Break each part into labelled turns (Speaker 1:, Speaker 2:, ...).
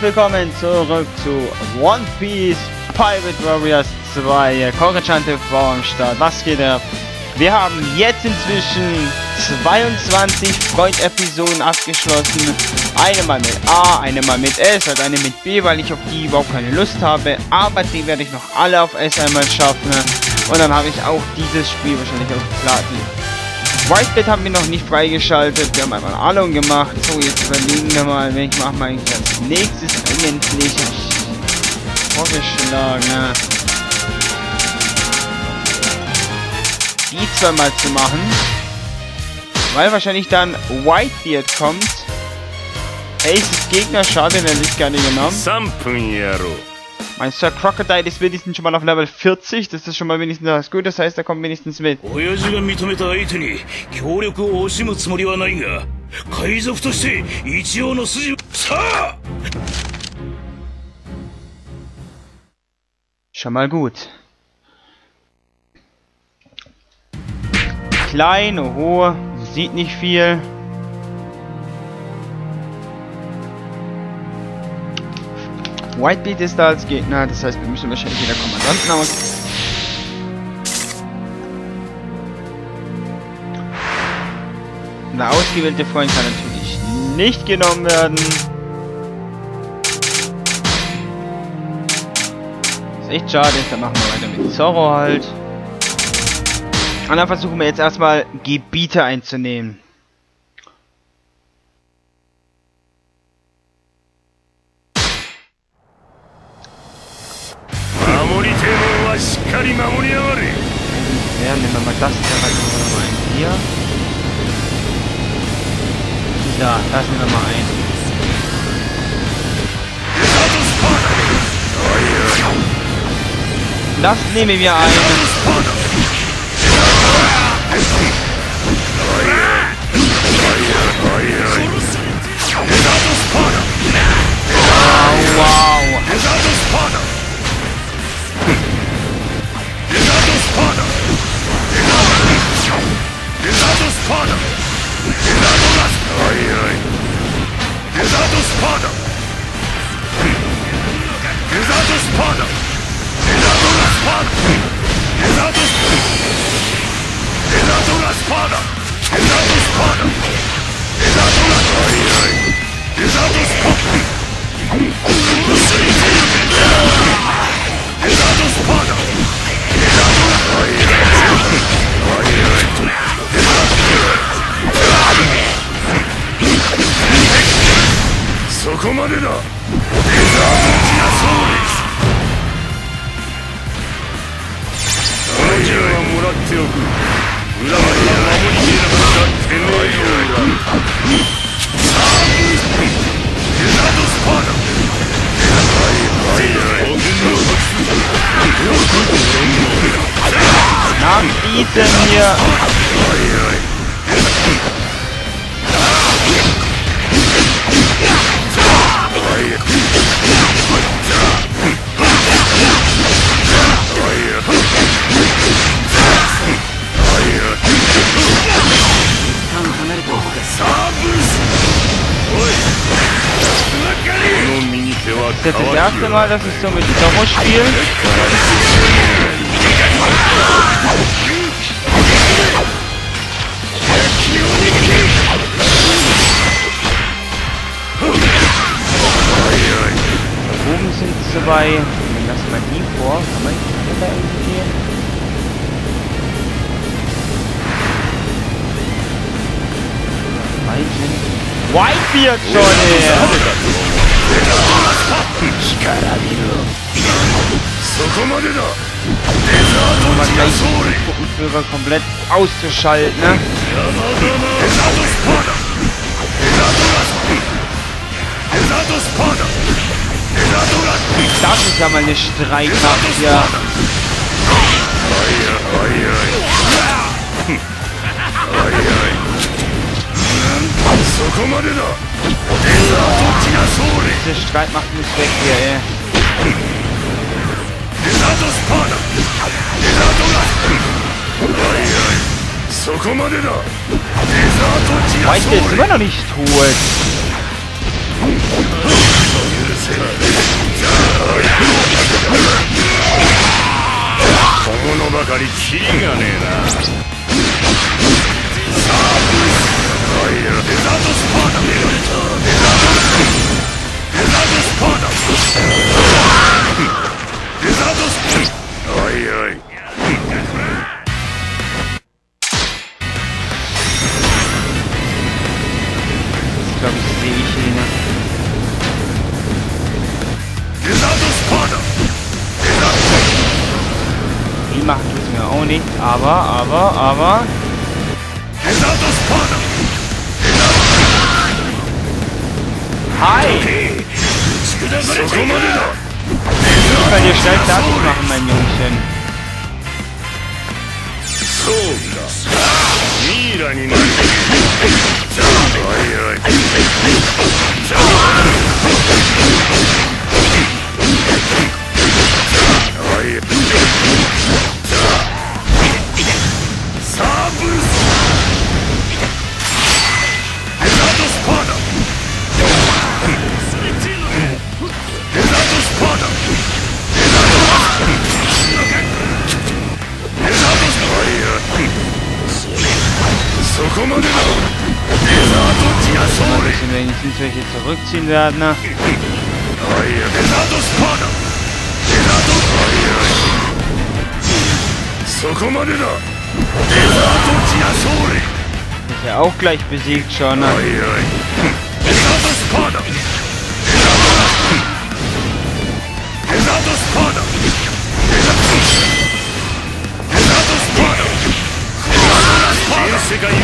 Speaker 1: herzlich willkommen zurück zu One Piece Pirate Warriors 2. Korrechan TV am Start. Was geht ab? Wir haben jetzt inzwischen 22 Freund-Episoden abgeschlossen. Eine mal mit A, eine mal mit S und eine mit B, weil ich auf die überhaupt keine Lust habe. Aber die werde ich noch alle auf S einmal schaffen. Und dann habe ich auch dieses Spiel wahrscheinlich auf Platin. Whitebit haben wir noch nicht freigeschaltet. Wir haben einmal Alon gemacht. So, jetzt überlegen wir mal, welchen machen wir eigentlich als nächstes eigentlich vorgeschlagen. Die zweimal zu machen. Weil wahrscheinlich dann Whitebeard kommt. Aces Gegner, schade, liegt gar nicht genommen. Mein Sir Crocodile ist wenigstens schon mal auf Level 40. Das ist schon mal wenigstens was Gutes. Das heißt, er kommt wenigstens mit. Schon mal gut. Klein, hohe, sieht nicht viel. Whitebeat ist da als Gegner, das heißt, wir müssen wahrscheinlich wieder Kommandanten aus. Der ausgewählte Freund kann natürlich nicht genommen werden. Was echt schade ist, dann machen wir weiter mit Zorro halt. Und dann versuchen wir jetzt erstmal Gebiete einzunehmen. Ja, nehmen wir mal das, hier. Da, das wir mal ein. Das nehmen wir ein. こまでだ。デザートティアソーレスこの銃はもらっておく。裏までは守りきれなかったてめえようだデザートスパーダはいはいは。い Nach diesem Das ist das erste Mal, dass ich so mit Zorro spiele. eigentlich sind zwei. bei... Lass mal die vor. Kann man da irgendwie gehen? Whitebeard schon her! Gruppenführer komplett auszuschalten, ne? Das ist ja mal eine Streitmacht hier. Diese Streitmacht muss weg hier, ey. Weil du, ist immer noch nicht tot. 小物ばかりキリがねえな。viel machen tut es mir auch nicht. Aber, aber, aber... Hi! Ich kann dir schnell fertig machen, mein Jungchen.
Speaker 2: So,
Speaker 1: wenn wir wenigstens welche zurückziehen werden. Ne? Ist ja auch gleich besiegt schon. Ne?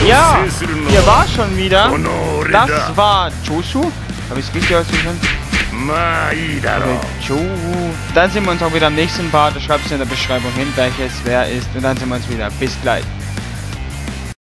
Speaker 1: Ja, hier war schon wieder.
Speaker 2: Oh
Speaker 1: das war Choshu. Habe ich es richtig ausgesprochen? Dann sehen wir uns auch wieder im nächsten Part. Schreibt es in der Beschreibung hin, welches wer ist. Und dann sehen wir uns wieder. Bis gleich.